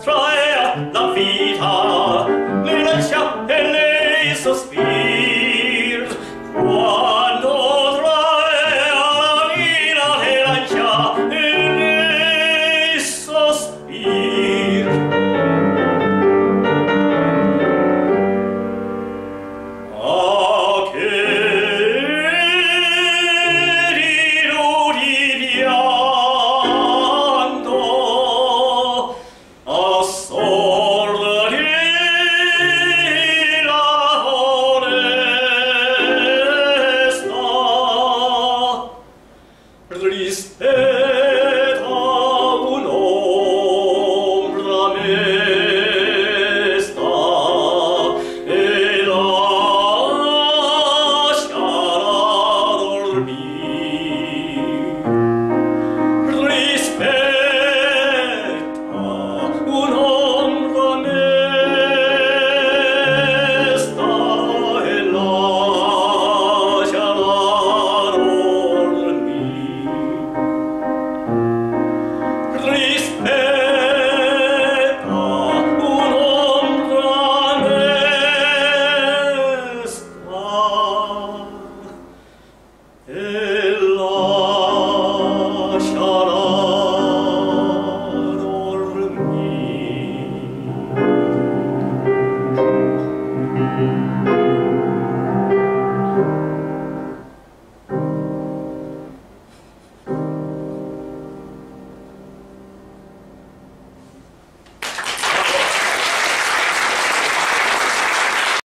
throw Hey